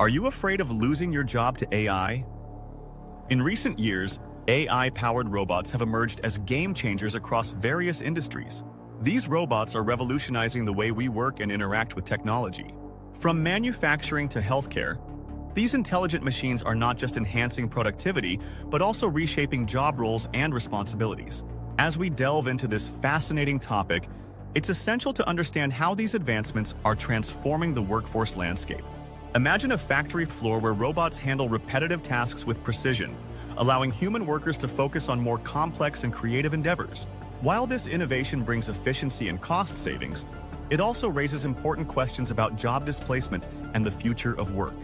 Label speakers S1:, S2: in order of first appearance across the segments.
S1: Are you afraid of losing your job to AI? In recent years, AI-powered robots have emerged as game changers across various industries. These robots are revolutionizing the way we work and interact with technology. From manufacturing to healthcare, these intelligent machines are not just enhancing productivity, but also reshaping job roles and responsibilities. As we delve into this fascinating topic, it's essential to understand how these advancements are transforming the workforce landscape. Imagine a factory floor where robots handle repetitive tasks with precision, allowing human workers to focus on more complex and creative endeavors. While this innovation brings efficiency and cost savings, it also raises important questions about job displacement and the future of work.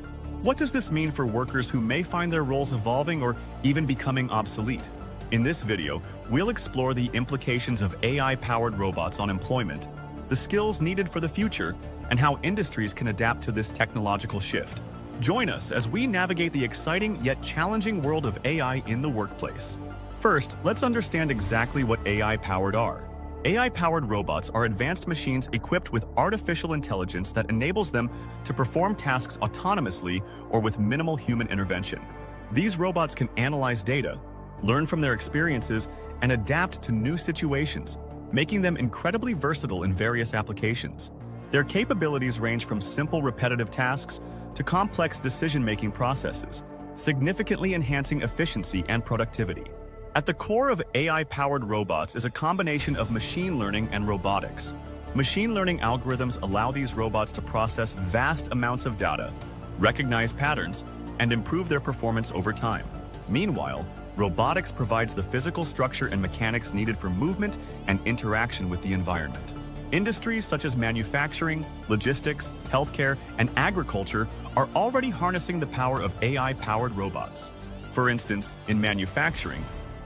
S1: What does this mean for workers who may find their roles evolving or even becoming obsolete? In this video, we'll explore the implications of AI-powered robots on employment, the skills needed for the future, and how industries can adapt to this technological shift. Join us as we navigate the exciting yet challenging world of AI in the workplace. First, let's understand exactly what AI-powered are. AI-powered robots are advanced machines equipped with artificial intelligence that enables them to perform tasks autonomously or with minimal human intervention. These robots can analyze data, learn from their experiences, and adapt to new situations, making them incredibly versatile in various applications. Their capabilities range from simple repetitive tasks to complex decision-making processes, significantly enhancing efficiency and productivity. At the core of AI-powered robots is a combination of machine learning and robotics. Machine learning algorithms allow these robots to process vast amounts of data, recognize patterns, and improve their performance over time. Meanwhile, robotics provides the physical structure and mechanics needed for movement and interaction with the environment. Industries such as manufacturing, logistics, healthcare, and agriculture are already harnessing the power of AI-powered robots. For instance, in manufacturing,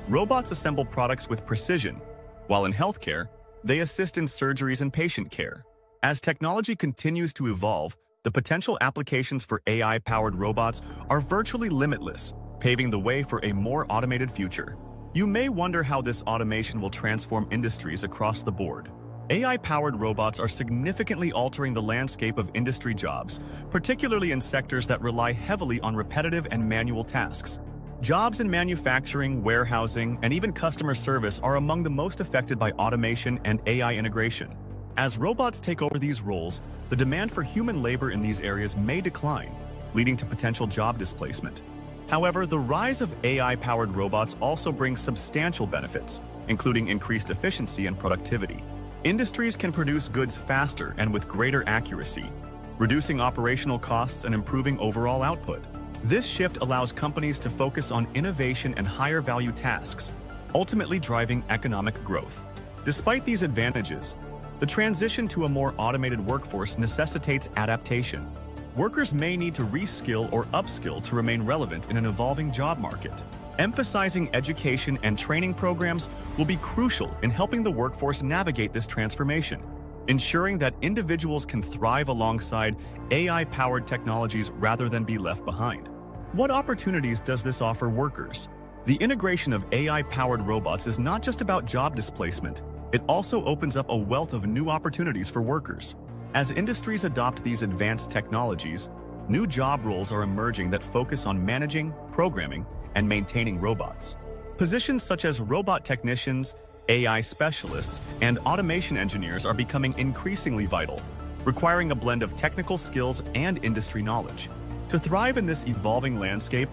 S1: robots assemble products with precision, while in healthcare, they assist in surgeries and patient care. As technology continues to evolve, the potential applications for AI-powered robots are virtually limitless, paving the way for a more automated future. You may wonder how this automation will transform industries across the board. AI-powered robots are significantly altering the landscape of industry jobs, particularly in sectors that rely heavily on repetitive and manual tasks. Jobs in manufacturing, warehousing, and even customer service are among the most affected by automation and AI integration. As robots take over these roles, the demand for human labor in these areas may decline, leading to potential job displacement. However, the rise of AI-powered robots also brings substantial benefits, including increased efficiency and productivity. Industries can produce goods faster and with greater accuracy, reducing operational costs and improving overall output. This shift allows companies to focus on innovation and higher value tasks, ultimately driving economic growth. Despite these advantages, the transition to a more automated workforce necessitates adaptation. Workers may need to reskill or upskill to remain relevant in an evolving job market. Emphasizing education and training programs will be crucial in helping the workforce navigate this transformation, ensuring that individuals can thrive alongside AI-powered technologies rather than be left behind. What opportunities does this offer workers? The integration of AI-powered robots is not just about job displacement, it also opens up a wealth of new opportunities for workers. As industries adopt these advanced technologies, new job roles are emerging that focus on managing, programming, and maintaining robots. Positions such as robot technicians, AI specialists, and automation engineers are becoming increasingly vital, requiring a blend of technical skills and industry knowledge. To thrive in this evolving landscape,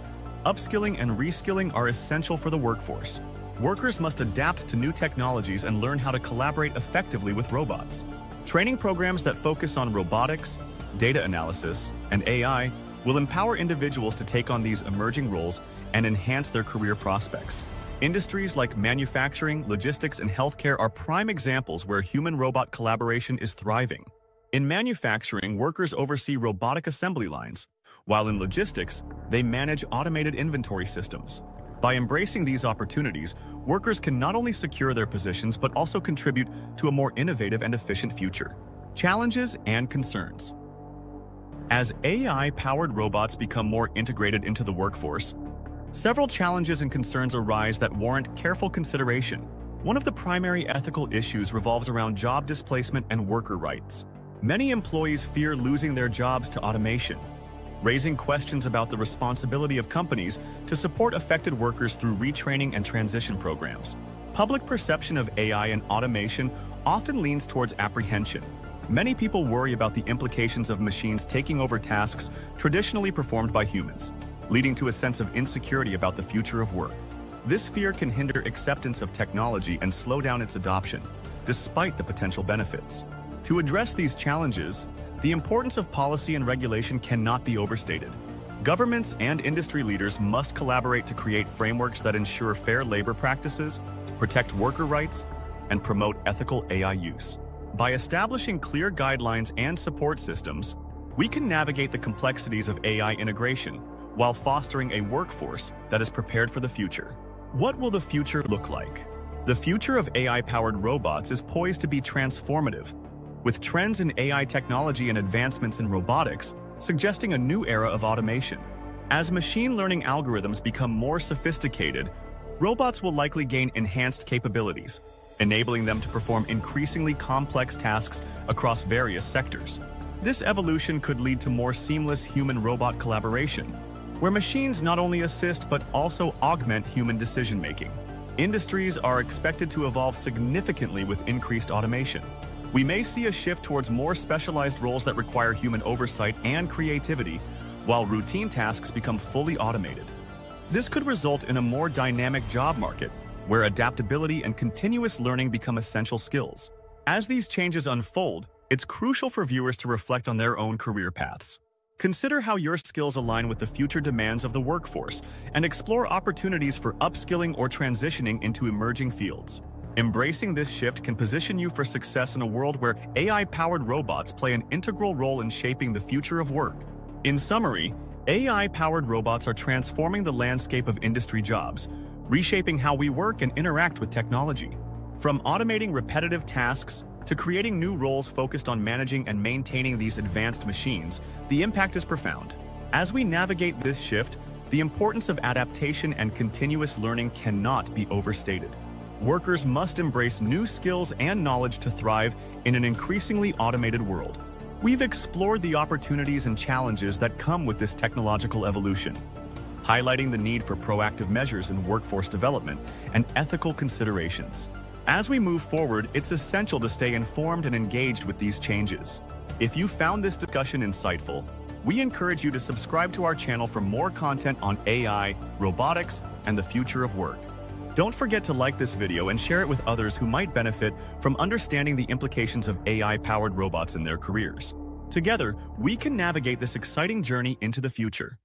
S1: upskilling and reskilling are essential for the workforce. Workers must adapt to new technologies and learn how to collaborate effectively with robots. Training programs that focus on robotics, data analysis, and AI will empower individuals to take on these emerging roles and enhance their career prospects. Industries like manufacturing, logistics, and healthcare are prime examples where human-robot collaboration is thriving. In manufacturing, workers oversee robotic assembly lines, while in logistics, they manage automated inventory systems. By embracing these opportunities, workers can not only secure their positions but also contribute to a more innovative and efficient future. Challenges and concerns. As AI-powered robots become more integrated into the workforce, several challenges and concerns arise that warrant careful consideration. One of the primary ethical issues revolves around job displacement and worker rights. Many employees fear losing their jobs to automation, raising questions about the responsibility of companies to support affected workers through retraining and transition programs. Public perception of AI and automation often leans towards apprehension. Many people worry about the implications of machines taking over tasks traditionally performed by humans, leading to a sense of insecurity about the future of work. This fear can hinder acceptance of technology and slow down its adoption, despite the potential benefits. To address these challenges, the importance of policy and regulation cannot be overstated. Governments and industry leaders must collaborate to create frameworks that ensure fair labor practices, protect worker rights, and promote ethical AI use. By establishing clear guidelines and support systems, we can navigate the complexities of AI integration while fostering a workforce that is prepared for the future. What will the future look like? The future of AI-powered robots is poised to be transformative, with trends in AI technology and advancements in robotics suggesting a new era of automation. As machine learning algorithms become more sophisticated, robots will likely gain enhanced capabilities, enabling them to perform increasingly complex tasks across various sectors. This evolution could lead to more seamless human-robot collaboration, where machines not only assist but also augment human decision-making. Industries are expected to evolve significantly with increased automation. We may see a shift towards more specialized roles that require human oversight and creativity, while routine tasks become fully automated. This could result in a more dynamic job market, where adaptability and continuous learning become essential skills. As these changes unfold, it's crucial for viewers to reflect on their own career paths. Consider how your skills align with the future demands of the workforce and explore opportunities for upskilling or transitioning into emerging fields. Embracing this shift can position you for success in a world where AI-powered robots play an integral role in shaping the future of work. In summary, AI-powered robots are transforming the landscape of industry jobs, reshaping how we work and interact with technology. From automating repetitive tasks to creating new roles focused on managing and maintaining these advanced machines, the impact is profound. As we navigate this shift, the importance of adaptation and continuous learning cannot be overstated. Workers must embrace new skills and knowledge to thrive in an increasingly automated world. We've explored the opportunities and challenges that come with this technological evolution, highlighting the need for proactive measures in workforce development and ethical considerations. As we move forward, it's essential to stay informed and engaged with these changes. If you found this discussion insightful, we encourage you to subscribe to our channel for more content on AI, robotics, and the future of work. Don't forget to like this video and share it with others who might benefit from understanding the implications of AI-powered robots in their careers. Together, we can navigate this exciting journey into the future.